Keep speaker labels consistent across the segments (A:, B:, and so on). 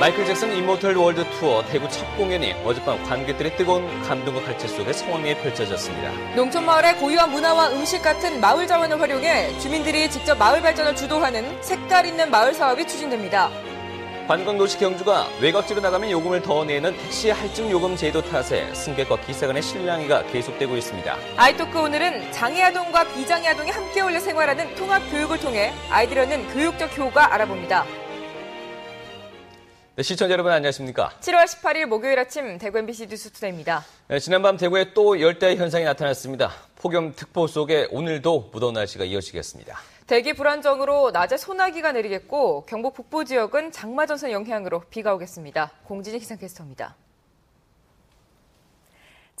A: 마이클 잭슨 Immortal World Tour 대구 첫 공연이 어젯밤 관객들의 뜨거운 감동과 갈채 속에 성황리에 펼쳐졌습니다.
B: 농촌 마을의 고유한 문화와 음식 같은 마을 자원을 활용해 주민들이 직접 마을 발전을 주도하는 색깔 있는 마을 사업이 추진됩니다.
A: 관광도시 경주가 외곽지로 나가면 요금을 더 내는 택시 할증 요금 제도 탓에 승객과 기사 간의 실랑이가 계속되고 있습니다.
B: 아이토크 오늘은 장애아동과 비장애아동이 함께 어울려 생활하는 통합 교육을 통해 아이들이 얻는 교육적 효과 알아봅니다.
A: 네, 시청자 여러분 안녕하십니까?
B: 7월 18일 목요일 아침 대구 MBC 뉴스투데이입니다.
A: 네, 지난밤 대구에 또 열대 현상이 나타났습니다. 폭염특보 속에 오늘도 무더운 날씨가 이어지겠습니다.
B: 대기 불안정으로 낮에 소나기가 내리겠고 경북 북부 지역은 장마전선 영향으로 비가 오겠습니다. 공진희 기상캐스터입니다.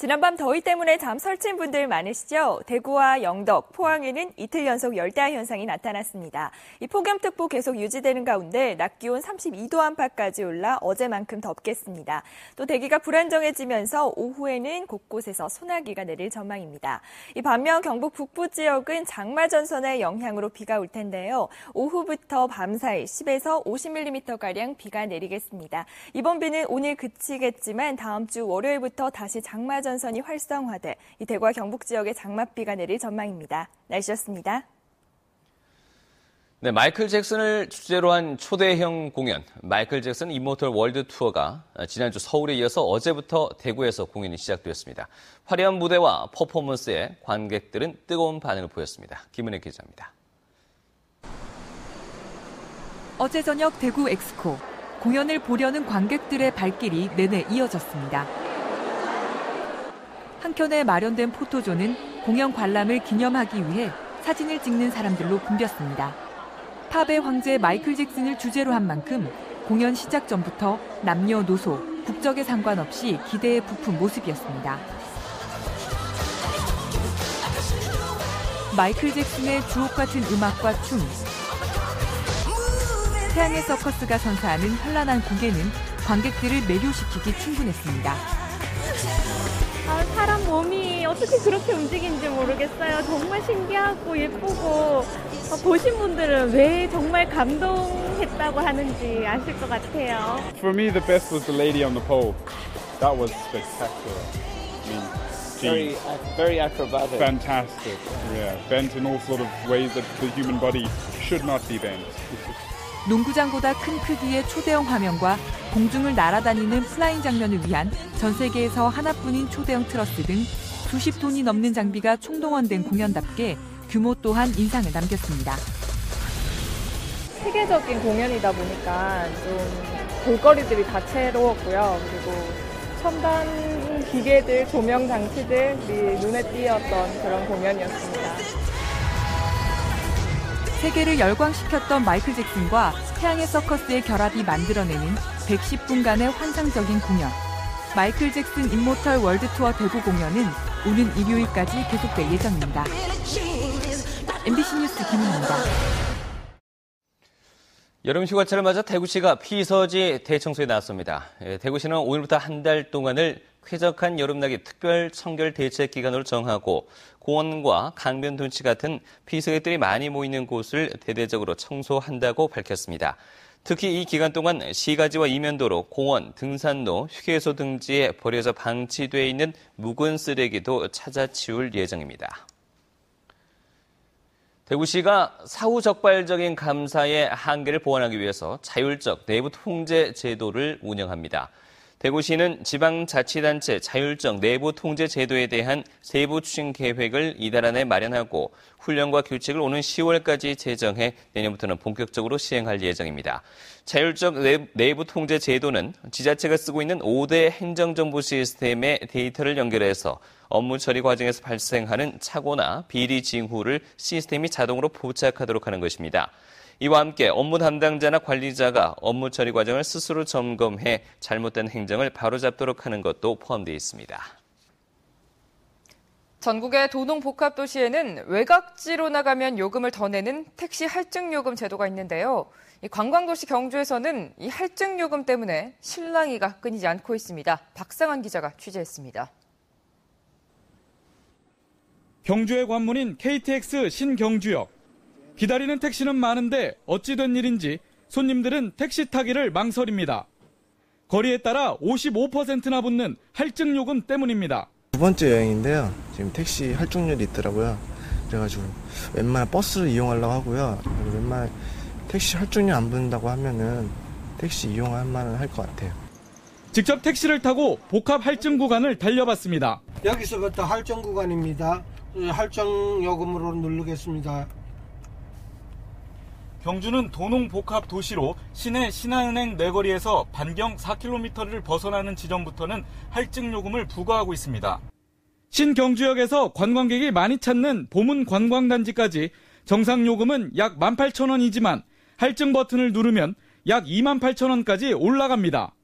C: 지난밤 더위 때문에 잠 설친 분들 많으시죠? 대구와 영덕, 포항에는 이틀 연속 열대야 현상이 나타났습니다. 이 폭염특보 계속 유지되는 가운데 낮 기온 32도 안팎까지 올라 어제만큼 덥겠습니다. 또 대기가 불안정해지면서 오후에는 곳곳에서 소나기가 내릴 전망입니다. 이 반면 경북 북부 지역은 장마 전선의 영향으로 비가 올 텐데요. 오후부터 밤사이 10에서 50mm가량 비가 내리겠습니다. 이번 비는 오늘 그치겠지만 다음 주 월요일부터 다시 장마 전 전선이 활성화돼 이 대구와 경북 지역에 장맛비가 내릴 전망입니다. 날씨였습니다.
A: 네, 마이클 잭슨을 주제로 한 초대형 공연 마이클 잭슨 Immortal World Tour가 지난주 서울에 이어서 어제부터 대구에서 공연이 시작되었습니다. 화려한 무대와 퍼포먼스에 관객들은 뜨거운 반응을 보였습니다. 김은혜 기자입니다.
D: 어제 저녁 대구 엑스코 공연을 보려는 관객들의 발길이 내내 이어졌습니다. 한켠에 마련된 포토존은 공연 관람을 기념하기 위해 사진을 찍는 사람들로 붐볐습니다. 팝의 황제 마이클 잭슨을 주제로 한 만큼 공연 시작 전부터 남녀노소, 국적에 상관없이 기대에 부푼 모습이었습니다. 마이클 잭슨의 주옥 같은 음악과 춤, 태양의 서커스가 선사하는 현란한 공개는 관객들을 매료시키기 충분했습니다.
E: 아, 사람 몸이 어떻게 그렇게 움직이는지 모르겠어요. 정말 신기하고 예쁘고 어, 보신 분들은 왜 정말 감동했다고 하는지 아실 것 같아요.
F: For me, the best was the lady on the pole. That was spectacular. I mean,
G: very, very acrobatic.
F: Fantastic. Yeah, bent in all sort of ways that the human body should not be bent.
D: 농구장보다 큰 크기의 초대형 화면과 공중을 날아다니는 flying 장면을 위한 전 세계에서 하나뿐인 초대형 트러스 등 수십 톤이 넘는 장비가 총동원된 공연답게 규모 또한 인상을 남겼습니다.
E: 세계적인 공연이다 보니까 좀 볼거리들이 다채로웠고요. 그리고 첨단 기계들, 조명 장치들이 눈에 띄었던 그런 공연이었습니다.
D: 세계를 열광시켰던 마이클 잭슨과 태양의 서커스의 결합이 만들어내는 110분간의 환상적인 공연. 마이클 잭슨 Immortal World Tour 대구 공연은 오는 일요일까지 계속될 예정입니다. MBC 뉴스 김은혜입니다.
A: 여름 휴가철을 맞아 대구시가 피서지 대청소에 나섰습니다. 예, 대구시는 오늘부터 한 달 동안을 쾌적한 여름나기 특별 청결 대책 기간으로 정하고 공원과 강변 둔치 같은 피서객들이 많이 모이는 곳을 대대적으로 청소한다고 밝혔습니다. 특히 이 기간 동안 시가지와 이면도로, 공원, 등산로, 휴게소 등지에 버려져 방치돼 있는 묵은 쓰레기도 찾아 치울 예정입니다. 대구시가 사후적발적인 감사의 한계를 보완하기 위해서 자율적 내부 통제 제도를 운영합니다. 대구시는 지방자치단체 자율적 내부 통제 제도에 대한 세부 추진 계획을 이달 안에 마련하고 훈련과 규칙을 오는 10월까지 제정해 내년부터는 본격적으로 시행할 예정입니다. 자율적 내부 통제 제도는 지자체가 쓰고 있는 5대 행정정보 시스템의 데이터를 연결해서 업무 처리 과정에서 발생하는 착오나 비리 징후를 시스템이 자동으로 포착하도록 하는 것입니다. 이와 함께 업무 담당자나 관리자가 업무 처리 과정을 스스로 점검해 잘못된 행정을 바로잡도록 하는 것도 포함되어 있습니다.
B: 전국의 도농 복합 도시에는 외곽지로 나가면 요금을 더 내는 택시 할증 요금 제도가 있는데요. 관광 도시 경주에서는 이 할증 요금 때문에 실랑이가 끊이지 않고 있습니다. 박상환 기자가 취재했습니다.
H: 경주의 관문인 KTX 신경주역. 기다리는 택시는 많은데 어찌 된 일인지 손님들은 택시 타기를 망설입니다. 거리에 따라 55%나 붙는 할증 요금 때문입니다.
I: 두 번째 여행인데요. 지금 택시 할증률이 있더라고요. 그래가지고 웬만한 버스를 이용하려고 하고요. 그리고 웬만한 택시 할증률 안 붙는다고 하면은 택시 이용할 만은 할 것 같아요.
H: 직접 택시를 타고 복합 할증 구간을 달려봤습니다.
J: 여기서부터 할증 구간입니다. 할증 요금으로 누르겠습니다.
H: 경주는 도농 복합 도시로 시내 신한은행 내거리에서 반경 4km를 벗어나는 지점부터는 할증 요금을 부과하고 있습니다. 신경주역에서 관광객이 많이 찾는 보문 관광단지까지 정상 요금은 약 18,000원이지만 할증 버튼을 누르면 약 28,000원까지 올라갑니다.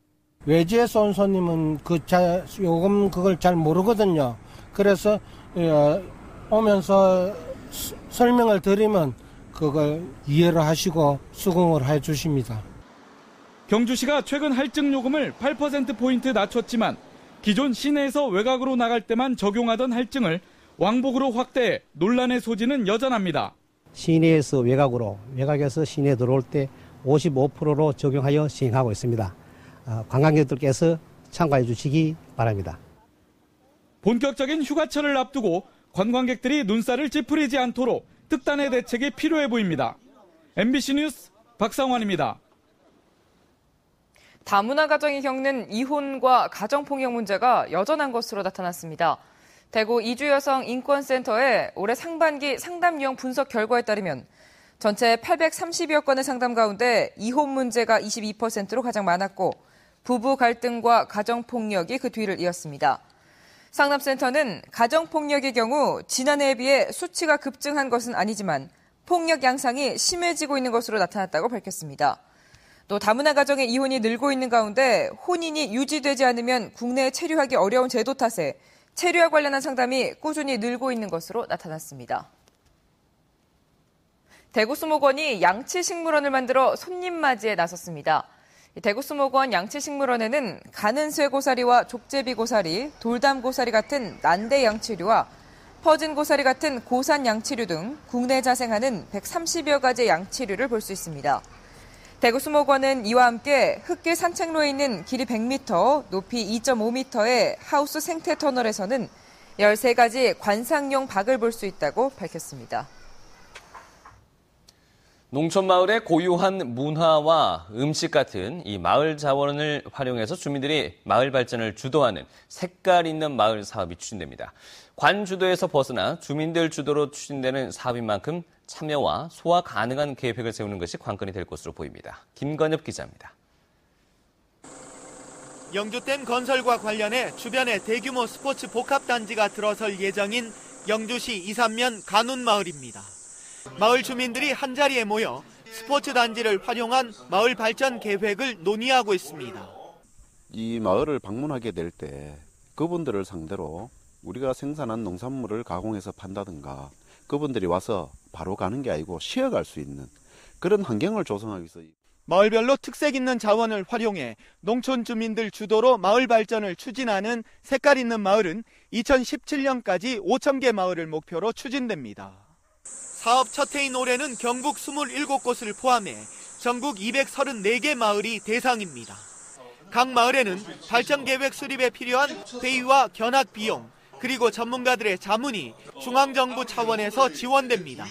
J: 외지에서 온 손님은 그 자, 요금 그걸 잘 모르거든요. 그래서 어, 오면서 수- 설명을 드리면 그걸 이해를 하시고 수긍을 해 주십니다.
H: 경주시가 최근 할증 요금을 8%포인트 낮췄지만 기존 시내에서 외곽으로 나갈 때만 적용하던 할증을 왕복으로 확대해 논란의 소지는 여전합니다.
K: 시내에서 외곽으로, 외곽에서 시내에 들어올 때 55%로 적용하여 시행하고 있습니다. 아, 관광객들께서 참가해 주시기 바랍니다.
H: 본격적인 휴가철을 앞두고 관광객들이 눈살을 찌푸리지 않도록 특단의 대책이 필요해 보입니다. MBC 뉴스 박상환입니다.
B: 다문화 가정이 겪는 이혼과 가정폭력 문제가 여전한 것으로 나타났습니다. 대구 이주여성 인권센터의 올해 상반기 상담 유형 분석 결과에 따르면 전체 830여 건의 상담 가운데 이혼 문제가 22%로 가장 많았고 부부 갈등과 가정폭력이 그 뒤를 이었습니다. 상담센터는 가정폭력의 경우 지난해에 비해 수치가 급증한 것은 아니지만 폭력 양상이 심해지고 있는 것으로 나타났다고 밝혔습니다. 또 다문화 가정의 이혼이 늘고 있는 가운데 혼인이 유지되지 않으면 국내에 체류하기 어려운 제도 탓에 체류와 관련한 상담이 꾸준히 늘고 있는 것으로 나타났습니다. 대구수목원이 양치식물원을 만들어 손님 맞이에 나섰습니다. 대구수목원 양치식물원에는 가는 쇠고사리와 족제비 고사리, 돌담 고사리 같은 난대 양치류와 퍼진 고사리 같은 고산 양치류 등 국내 자생하는 130여 가지 양치류를 볼 수 있습니다. 대구수목원은 이와 함께 흙길 산책로에 있는 길이 100m, 높이 2.5m의 하우스 생태 터널에서는 13가지 관상용 박을 볼 수 있다고 밝혔습니다.
A: 농촌 마을의 고유한 문화와 음식 같은 이 마을 자원을 활용해서 주민들이 마을 발전을 주도하는 색깔 있는 마을 사업이 추진됩니다. 관 주도에서 벗어나 주민들 주도로 추진되는 사업인 만큼 참여와 소화 가능한 계획을 세우는 것이 관건이 될 것으로 보입니다. 김건엽 기자입니다.
L: 영주댐 건설과 관련해 주변에 대규모 스포츠 복합단지가 들어설 예정인 영주시 이산면 간운마을입니다. 마을 주민들이 한자리에 모여 스포츠 단지를 활용한 마을 발전 계획을 논의하고 있습니다.
M: 이 마을을 방문하게 될 때 그분들을 상대로 우리가 생산한 농산물을 가공해서 판다든가 그분들이 와서 바로 가는 게 아니고 쉬어갈 수 있는 그런 환경을 조성하기 위해서
L: 마을별로 특색 있는 자원을 활용해 농촌 주민들 주도로 마을 발전을 추진하는 색깔 있는 마을은 2017년까지 5,000개 마을을 목표로 추진됩니다. 사업 첫 해인 올해는 경북 27곳을 포함해 전국 234개 마을이 대상입니다. 각 마을에는 발전 계획 수립에 필요한 회의와 견학 비용, 그리고 전문가들의 자문이 중앙정부 차원에서 지원됩니다.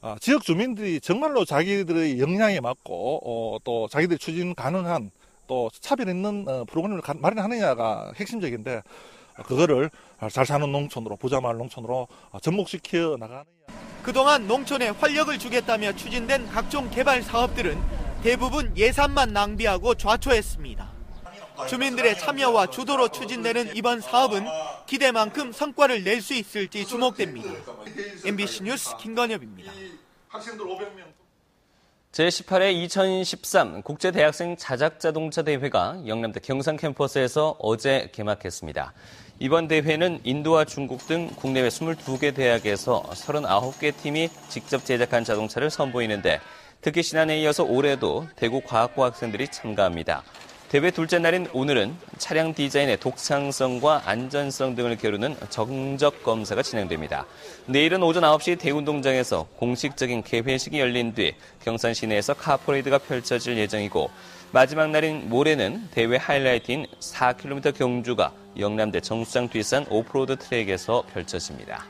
N: 아, 지역 주민들이 정말로 자기들의 역량에 맞고 어, 또 자기들이 추진 가능한 또 차별 있는 어, 프로그램을 가, 마련하느냐가 핵심적인데 어, 그거를 잘 사는 농촌으로 부자 마을 농촌으로 어, 접목시켜 나가는
L: 그동안 농촌에 활력을 주겠다며 추진된 각종 개발 사업들은 대부분 예산만 낭비하고 좌초했습니다. 주민들의 참여와 주도로 추진되는 이번 사업은 기대만큼 성과를 낼 수 있을지 주목됩니다. MBC 뉴스 김건엽입니다.
A: 제18회 2013 국제대학생 자작자동차 대회가 영남대 경산 캠퍼스에서 어제 개막했습니다. 이번 대회는 인도와 중국 등 국내외 22개 대학에서 39개 팀이 직접 제작한 자동차를 선보이는데 특히 지난해에 이어서 올해도 대구 과학고 학생들이 참가합니다. 대회 둘째 날인 오늘은 차량 디자인의 독창성과 안전성 등을 겨루는 정적 검사가 진행됩니다. 내일은 오전 9시 대운동장에서 공식적인 개회식이 열린 뒤 경산 시내에서 카퍼레이드가 펼쳐질 예정이고 마지막 날인 모레는 대회 하이라이트인 4km 경주가 영남대 정수장 뒷산 오프로드 트랙에서 펼쳐집니다.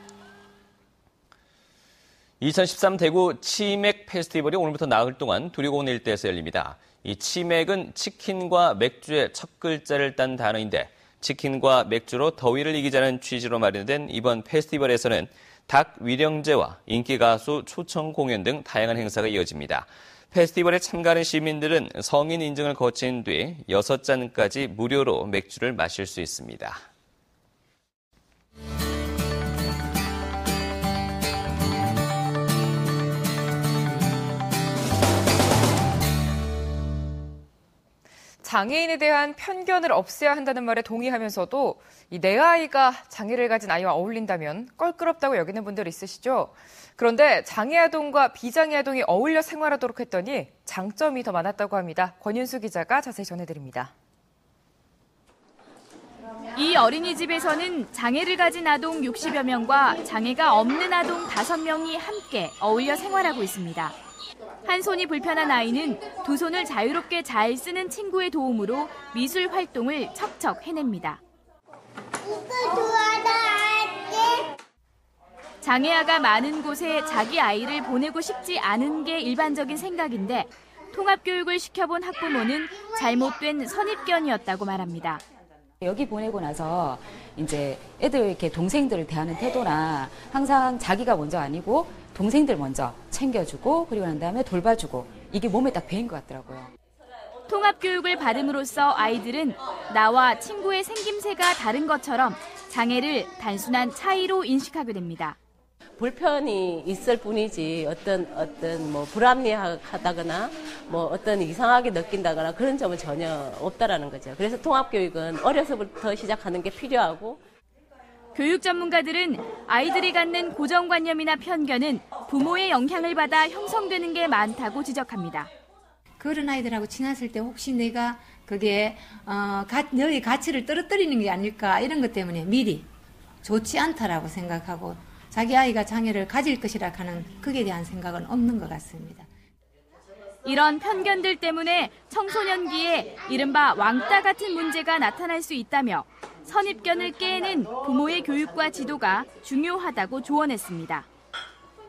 A: 2013 대구 치맥 페스티벌이 오늘부터 나흘 동안 두류공원 일대에서 열립니다. 이 치맥은 치킨과 맥주의 첫 글자를 딴 단어인데 치킨과 맥주로 더위를 이기자는 취지로 마련된 이번 페스티벌에서는 닭 위령제와 인기 가수 초청 공연 등 다양한 행사가 이어집니다. 페스티벌에 참가하는 시민들은 성인 인증을 거친 뒤 6잔까지 무료로 맥주를 마실 수 있습니다.
B: 장애인에 대한 편견을 없애야 한다는 말에 동의하면서도 내 아이가 장애를 가진 아이와 어울린다면 껄끄럽다고 여기는 분들 있으시죠? 그런데 장애 아동과 비장애 아동이 어울려 생활하도록 했더니 장점이 더 많았다고 합니다. 권윤수 기자가 자세히 전해드립니다.
O: 이 어린이집에서는 장애를 가진 아동 60여 명과 장애가 없는 아동 5명이 함께 어울려 생활하고 있습니다. 한 손이 불편한 아이는 두 손을 자유롭게 잘 쓰는 친구의 도움으로 미술 활동을 척척 해냅니다. 장애아가 많은 곳에 자기 아이를 보내고 싶지 않은 게 일반적인 생각인데 통합교육을 시켜본 학부모는 잘못된 선입견이었다고 말합니다.
P: 여기 보내고 나서 이제 애들 이렇게 동생들을 대하는 태도나 항상 자기가 먼저 아니고 동생들 먼저 챙겨주고 그리고 난 다음에 돌봐주고 이게 몸에 딱 배인 것 같더라고요.
O: 통합교육을 받음으로써 아이들은 나와 친구의 생김새가 다른 것처럼 장애를 단순한 차이로 인식하게 됩니다.
Q: 불편이 있을 뿐이지 어떤 어떤 뭐 불합리하다거나 뭐 어떤 이상하게 느낀다거나 그런 점은 전혀 없다라는 거죠. 그래서 통합 교육은 어려서부터 시작하는 게 필요하고
O: 교육 전문가들은 아이들이 갖는 고정관념이나 편견은 부모의 영향을 받아 형성되는 게 많다고 지적합니다.
R: 그런 아이들하고 지났을 때 혹시 내가 그게 어, 가, 너의 가치를 떨어뜨리는 게 아닐까 이런 것 때문에 미리 좋지 않다라고 생각하고 자기 아이가 장애를 가질 것이라 하는 그에 대한 생각은 없는 것 같습니다.
O: 이런 편견들 때문에 청소년기에 이른바 왕따 같은 문제가 나타날 수 있다며 선입견을 깨는 부모의 교육과 지도가 중요하다고 조언했습니다.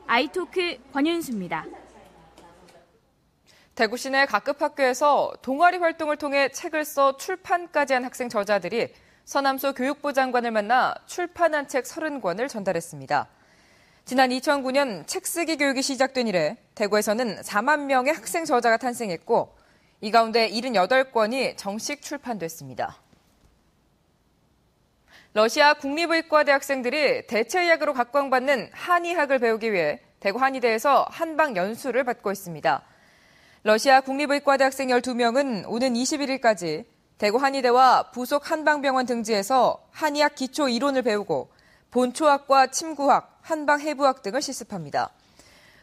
O: 아이토크 권윤수입니다.
B: 대구 시내 각급 학교에서 동아리 활동을 통해 책을 써 출판까지 한 학생 저자들이 서남수 교육부 장관을 만나 출판한 책 30권을 전달했습니다. 지난 2009년 책 쓰기 교육이 시작된 이래 대구에서는 4만 명의 학생 저자가 탄생했고 이 가운데 78권이 정식 출판됐습니다. 러시아 국립의과 대 학생들이 대체의학으로 각광받는 한의학을 배우기 위해 대구 한의대에서 한방 연수를 받고 있습니다. 러시아 국립의과 대 학생 12명은 오는 21일까지 대구 한의대와 부속 한방병원 등지에서 한의학 기초 이론을 배우고 본초학과 침구학, 한방해부학 등을 실습합니다.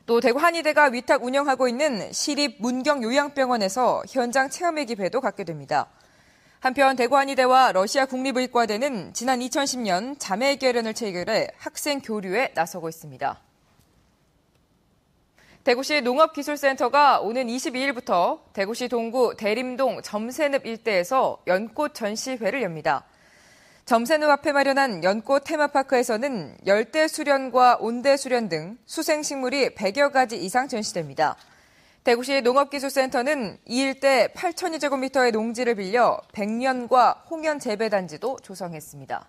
B: 또 대구 한의대가 위탁 운영하고 있는 시립 문경요양병원에서 현장 체험회 기회도 갖게 됩니다. 한편 대구한의대와 러시아 국립의과대는 지난 2010년 자매 결연을 체결해 학생 교류에 나서고 있습니다. 대구시 농업기술센터가 오는 22일부터 대구시 동구 대림동 점새늪 일대에서 연꽃 전시회를 엽니다. 점새늪 앞에 마련한 연꽃 테마파크에서는 열대 수련과 온대 수련 등 수생식물이 100여 가지 이상 전시됩니다. 대구시 농업기술센터는 이 일대 8천여 제곱미터의 농지를 빌려 백년과 홍연 재배단지도 조성했습니다.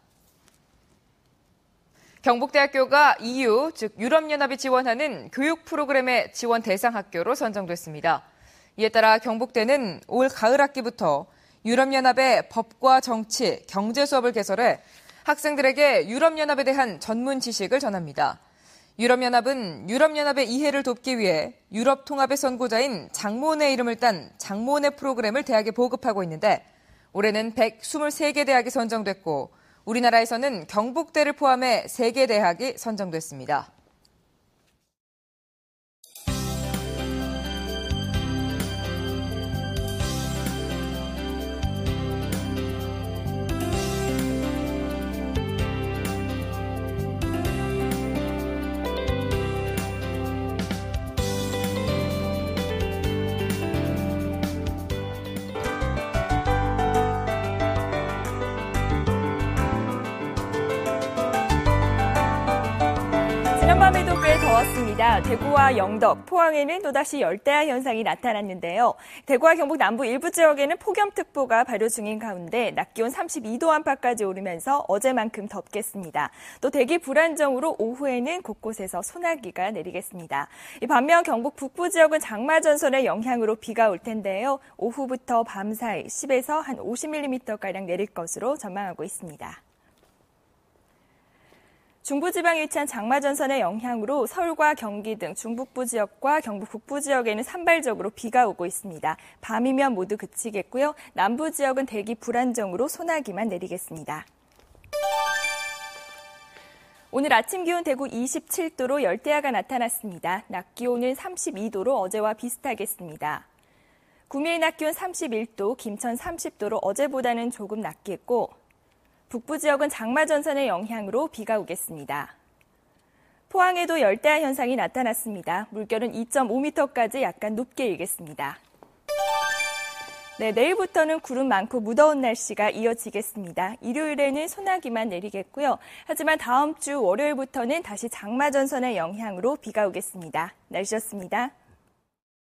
B: 경북대학교가 EU, 즉 유럽연합이 지원하는 교육 프로그램의 지원 대상 학교로 선정됐습니다. 이에 따라 경북대는 올 가을 학기부터 유럽연합의 법과 정치, 경제 수업을 개설해 학생들에게 유럽연합에 대한 전문 지식을 전합니다. 유럽연합은 유럽연합의 이해를 돕기 위해 유럽 통합의 선구자인 장모네 이름을 딴 장모네 프로그램을 대학에 보급하고 있는데 올해는 123개 대학이 선정됐고 우리나라에서는 경북대를 포함해 3개 대학이 선정됐습니다.
C: 지난밤에도 꽤 더웠습니다. 대구와 영덕, 포항에는 또다시 열대야 현상이 나타났는데요. 대구와 경북 남부 일부 지역에는 폭염특보가 발효 중인 가운데 낮 기온 32도 안팎까지 오르면서 어제만큼 덥겠습니다. 또 대기 불안정으로 오후에는 곳곳에서 소나기가 내리겠습니다. 반면 경북 북부 지역은 장마 전선의 영향으로 비가 올 텐데요. 오후부터 밤 사이 10에서 한 50mm가량 내릴 것으로 전망하고 있습니다. 중부지방에 위치한 장마전선의 영향으로 서울과 경기 등 중북부 지역과 경북 북부 지역에는 산발적으로 비가 오고 있습니다. 밤이면 모두 그치겠고요. 남부 지역은 대기 불안정으로 소나기만 내리겠습니다. 오늘 아침 기온 대구 27도로 열대야가 나타났습니다. 낮 기온은 32도로 어제와 비슷하겠습니다. 구미의 낮 기온 31도, 김천 30도로 어제보다는 조금 낮겠고 북부 지역은 장마 전선의 영향으로 비가 오겠습니다. 포항에도 열대야 현상이 나타났습니다. 물결은 2.5m까지 약간 높게 일겠습니다. 네, 내일부터는 구름 많고 무더운 날씨가 이어지겠습니다. 일요일에는 소나기만 내리겠고요. 하지만 다음 주 월요일부터는 다시 장마 전선의 영향으로 비가 오겠습니다. 날씨였습니다.